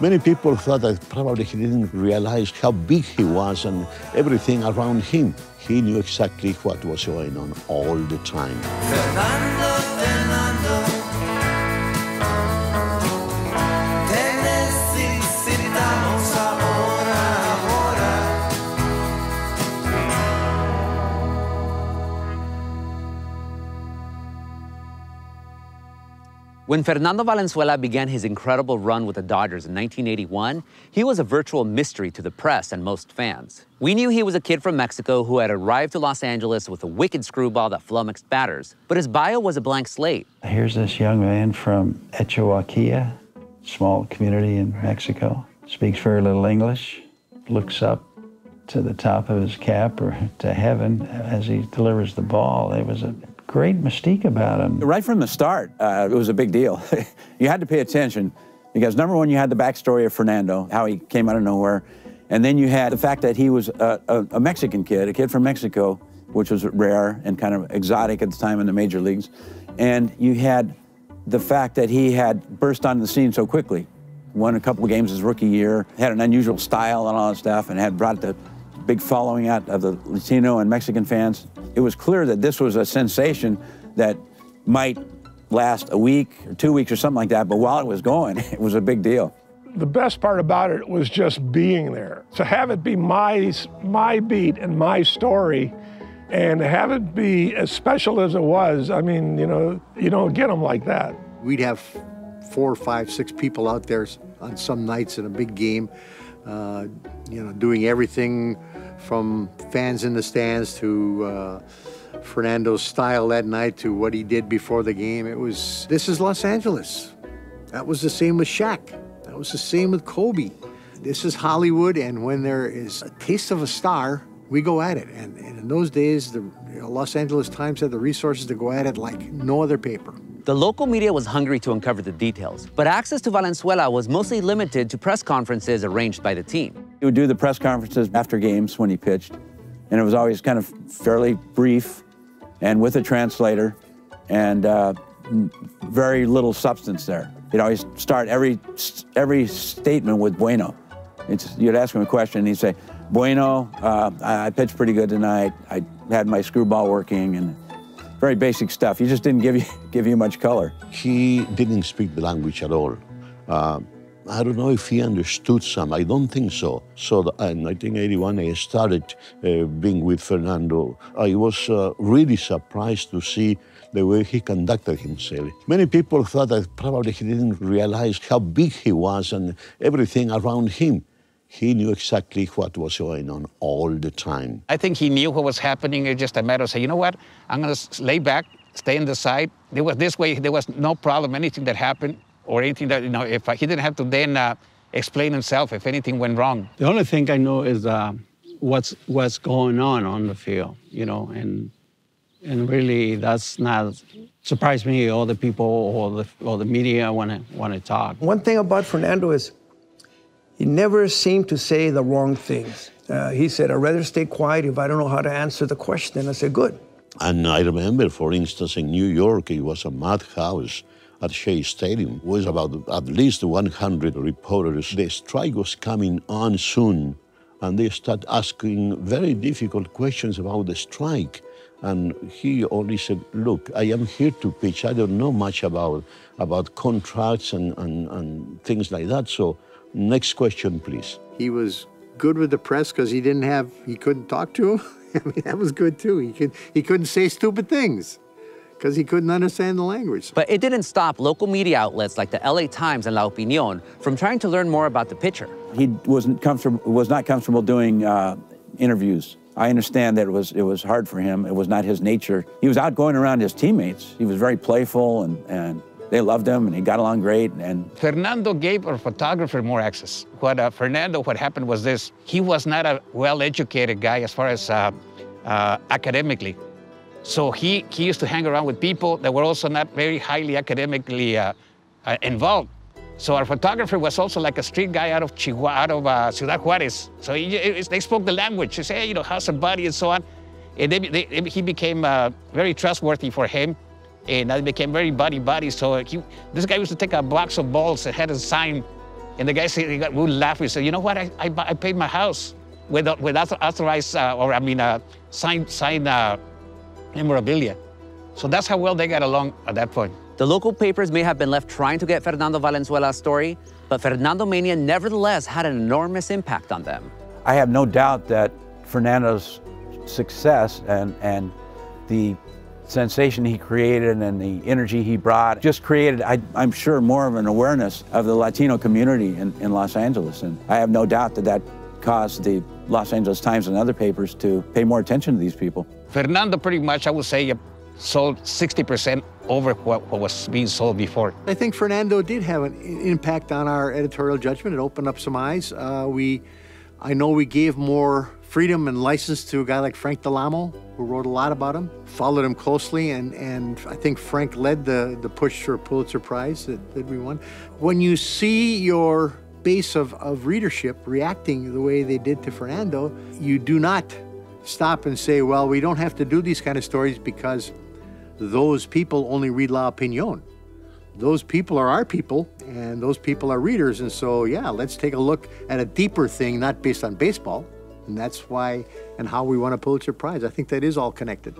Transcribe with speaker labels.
Speaker 1: Many people thought that probably he didn't realize how big he was and everything around him. He knew exactly what was going on all the time.
Speaker 2: When Fernando Valenzuela began his incredible run with the Dodgers in 1981, he was a virtual mystery to the press and most fans. We knew he was a kid from Mexico who had arrived to Los Angeles with a wicked screwball that flummoxed batters, but his bio was a blank slate.
Speaker 3: Here's this young man from Etchohuaquila, small community in Mexico, speaks very little English, looks up to the top of his cap or to heaven as he delivers the ball. There was a great mystique about him.
Speaker 4: Right from the start, uh, it was a big deal. you had to pay attention because number one, you had the backstory of Fernando, how he came out of nowhere, and then you had the fact that he was a, a, a Mexican kid, a kid from Mexico, which was rare and kind of exotic at the time in the major leagues, and you had the fact that he had burst onto the scene so quickly, won a couple of games his rookie year, had an unusual style and all that stuff, and had brought the big following out of the Latino and Mexican fans. It was clear that this was a sensation that might last a week or two weeks or something like that, but while it was going, it was a big deal.
Speaker 5: The best part about it was just being there. To have it be my, my beat and my story, and to have it be as special as it was, I mean, you know, you don't get them like that.
Speaker 6: We'd have four, five, six people out there on some nights in a big game, uh, you know, doing everything from fans in the stands to uh, Fernando's style that night to what he did before the game. It was, this is Los Angeles. That was the same with Shaq. That was the same with Kobe. This is Hollywood, and when there is a taste of a star, we go at it. And, and in those days, the Los Angeles Times had the resources to go at it like no other paper.
Speaker 2: The local media was hungry to uncover the details, but access to Valenzuela was mostly limited to press conferences arranged by the team.
Speaker 4: He would do the press conferences after games when he pitched, and it was always kind of fairly brief and with a translator and uh, very little substance there. He'd always start every, every statement with bueno. It's, you'd ask him a question, and he'd say, bueno, uh, I, I pitched pretty good tonight. I had my screwball working, and very basic stuff. He just didn't give you, give you much color.
Speaker 1: He didn't speak the language at all. Uh, I don't know if he understood some. I don't think so. So in 1981, I started uh, being with Fernando. I was uh, really surprised to see the way he conducted himself. Many people thought that probably he didn't realize how big he was and everything around him. He knew exactly what was going on all the time.
Speaker 7: I think he knew what was happening. It's just a matter of saying, you know what, I'm going to lay back, stay in the side. There was this way, there was no problem, anything that happened or anything that, you know, if uh, he didn't have to then uh, explain himself if anything went wrong.
Speaker 3: The only thing I know is uh, what's what's going on on the field, you know, and and really that's not surprised me. All the people or the or the media want to want to talk.
Speaker 8: One thing about Fernando is he never seemed to say the wrong things. Uh, he said, I'd rather stay quiet if I don't know how to answer the question. I said, good.
Speaker 1: And I remember, for instance, in New York, it was a madhouse at Shea Stadium. Was about at least 100 reporters. The strike was coming on soon, and they start asking very difficult questions about the strike. And he only said, look, I am here to pitch. I don't know much about, about contracts and, and, and things like that. So next question, please.
Speaker 6: He was good with the press because he didn't have, he couldn't talk to him. I mean, that was good too. He, could, he couldn't say stupid things because he couldn't understand the language.
Speaker 2: But it didn't stop local media outlets like the LA Times and La Opinion from trying to learn more about the pitcher.
Speaker 4: He wasn't comfortable, was not comfortable doing uh, interviews. I understand that it was, it was hard for him. It was not his nature. He was outgoing around his teammates. He was very playful and, and they loved him and he got along great. And
Speaker 7: Fernando gave our photographer more access. What uh, Fernando, what happened was this: he was not a well-educated guy as far as uh, uh, academically. So he, he used to hang around with people that were also not very highly academically uh, uh, involved. So our photographer was also like a street guy out of Chihuahua, out of uh, Ciudad Juarez. So he, it- they spoke the language. He said, hey, you know, how's everybody and so on. And they, they, he became uh, very trustworthy for him. And I became very buddy buddy. So he, this guy used to take a box of balls that had a sign And the guy said, he got- we would laugh. He said, you know what? I, I, I paid my house with, with author- authorized, uh, or I mean, uh, signed, signed uh, memorabilia. So that's how well they got along at that point.
Speaker 2: The local papers may have been left trying to get Fernando Valenzuela's story, but Fernandomania nevertheless had an enormous impact on them.
Speaker 4: I have no doubt that Fernando's success and, and the sensation he created and the energy he brought just created, I, I'm sure, more of an awareness of the Latino community in, in Los Angeles. And I have no doubt that that caused the Los Angeles Times and other papers to pay more attention to these people.
Speaker 7: Fernando pretty much, I would say, uh, sold 60% over what, what was being sold before.
Speaker 6: I think Fernando did have an impact on our editorial judgment. It opened up some eyes. Uh, we, I know we gave more freedom and license to a guy like Frank del Olmo, who wrote a lot about him, followed him closely, and, and I think Frank led the, the push for a Pulitzer Prize that, that we won. When you see your base of, of readership reacting the way they did to Fernando, you do not stop and say, well, we don't have to do these kind of stories because those people only read La Opinion those people are our people and those people are readers. And so yeah let's take a look at a deeper thing not based on baseball. And that's why and how we won a pulitzer prize. I think that is all connected